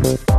Bye.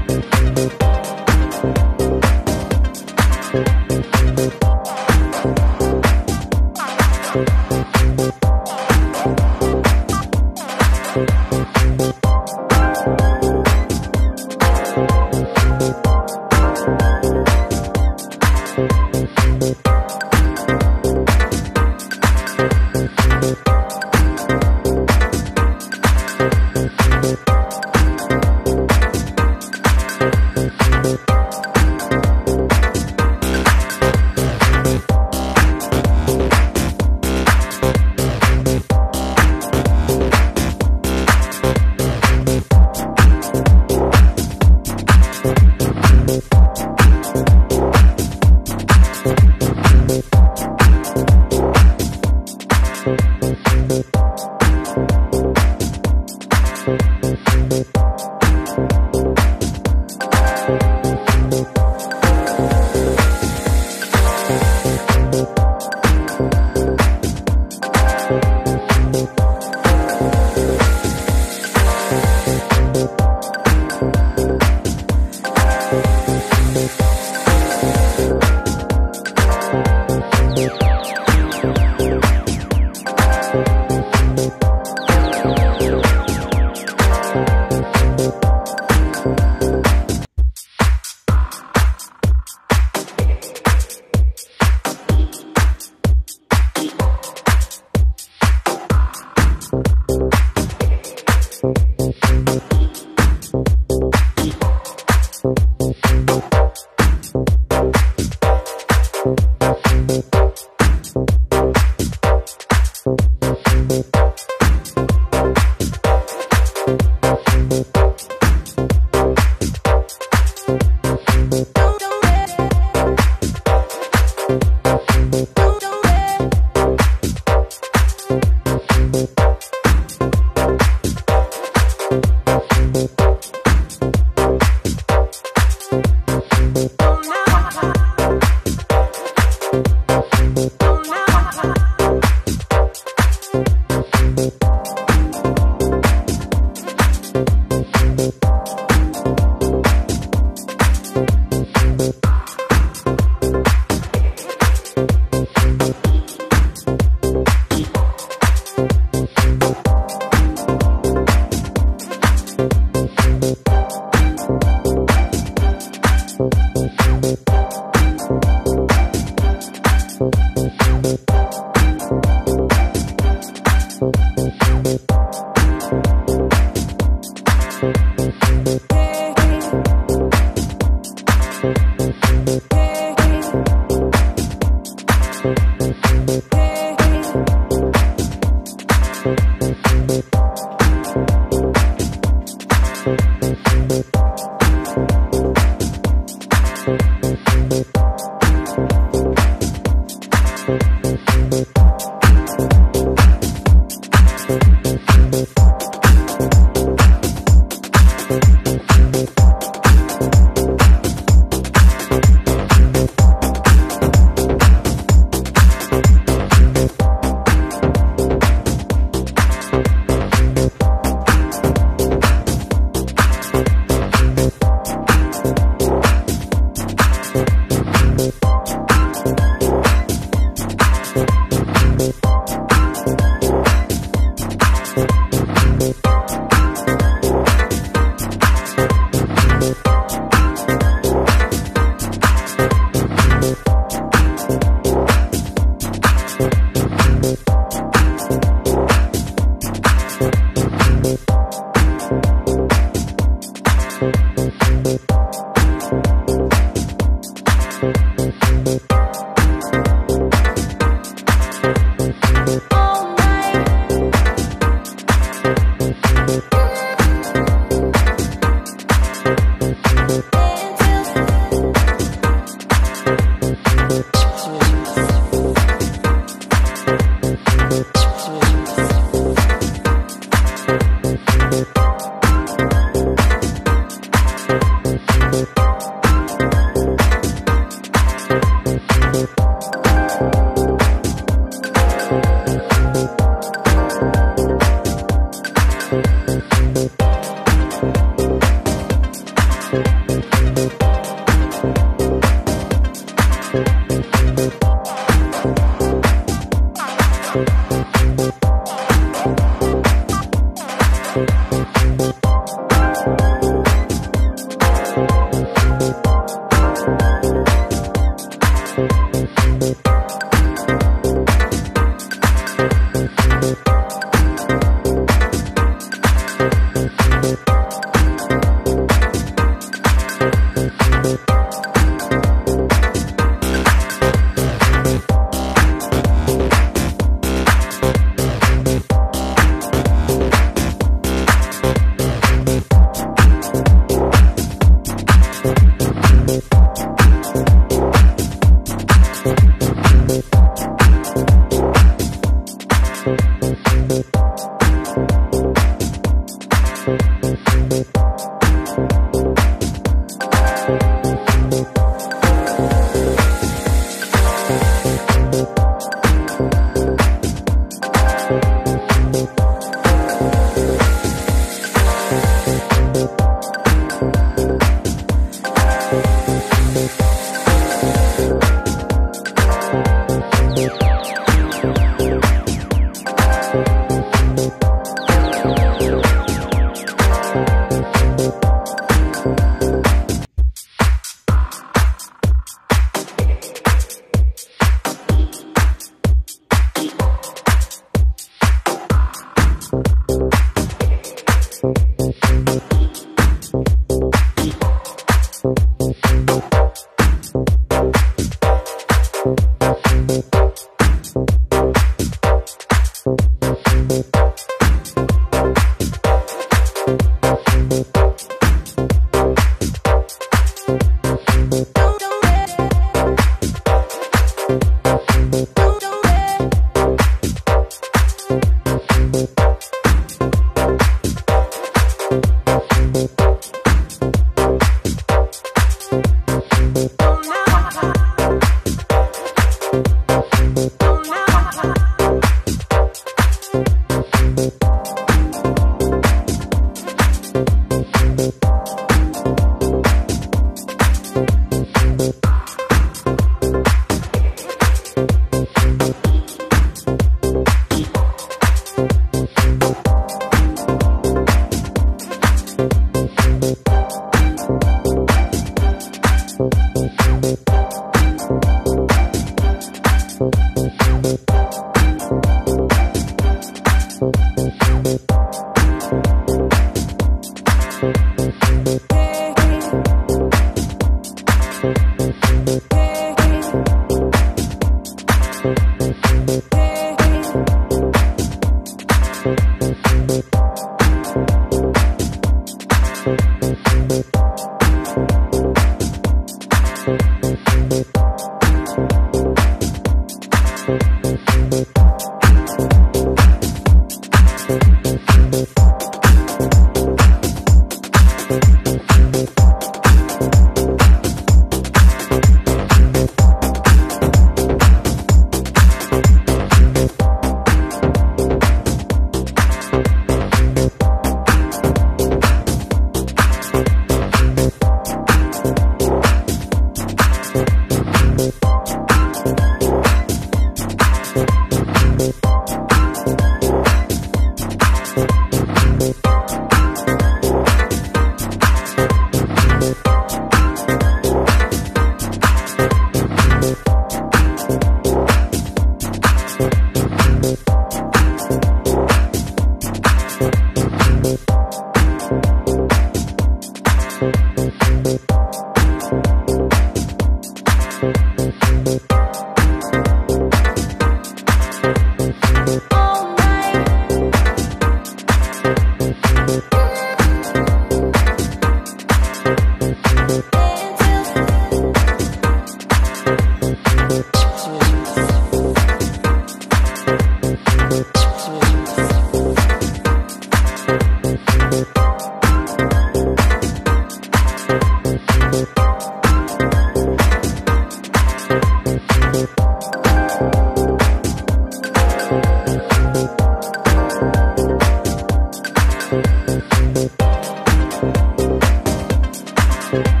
Thank